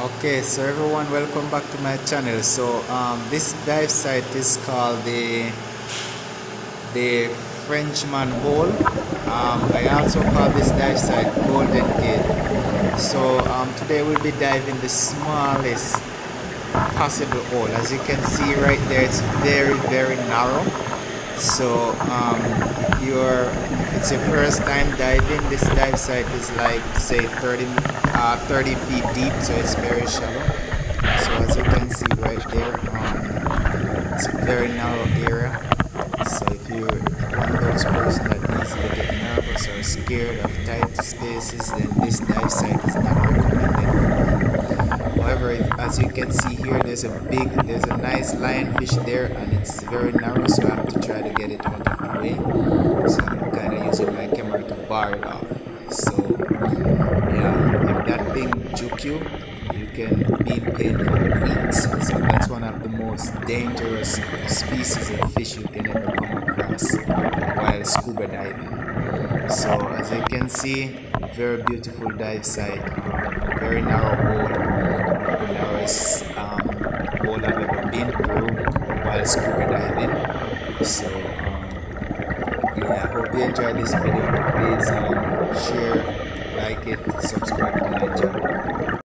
Okay, so everyone, welcome back to my channel. So um, this dive site is called the the Frenchman Hole. Um, I also call this dive site Golden Gate. So um, today we'll be diving the smallest possible hole. As you can see right there, it's very very narrow. So um, if you're if it's your first time diving, this dive site is like say 30 uh, 30 feet deep, so it's very shallow. So as you can see right there, um, it's a very narrow area. So if you're one of those persons that easily get nervous or scared of tight spaces, then this dive site is not recommended. As you can see here, there's a big, there's a nice lionfish there, and it's very narrow, so I have to try to get it out of the way. So I'm kind of using my camera to bar it off. So yeah, if that thing juke you, you can be in pain for weeks. So that's one of the most dangerous species of fish you can ever come across while scuba diving. So as you can see, very beautiful dive site, very narrow hole, the narrowest um, hole I've ever been through while scuba diving. So um, yeah, I hope you enjoyed this video. Please um, share, like it, subscribe to my channel.